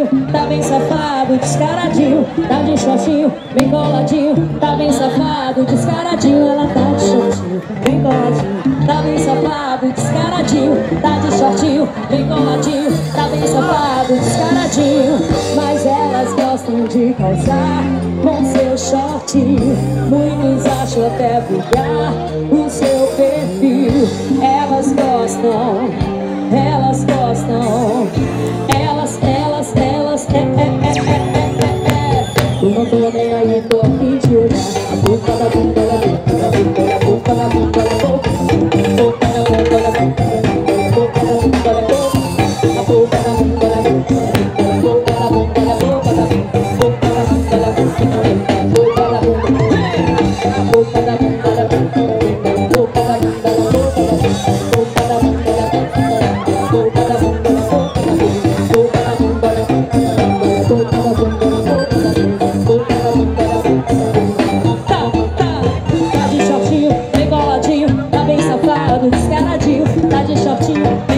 coladinho, tá bem safado, descaradinho Tá de shortinho, bem coladinho, tá bem safado, descaradinho Ela tá de shortinho, bem coladinho, tá bem safado, descaradinho Tá de shortinho, bem coladinho, tá bem safado, descaradinho. Mas elas gostam de calçar com seu short Muitos acham até vulgar o seu perfil. Elas gostam elas gostam Bunga bunga bunga bunga bunga bunga bunga bunga bunga bunga bunga bunga bunga bunga 小青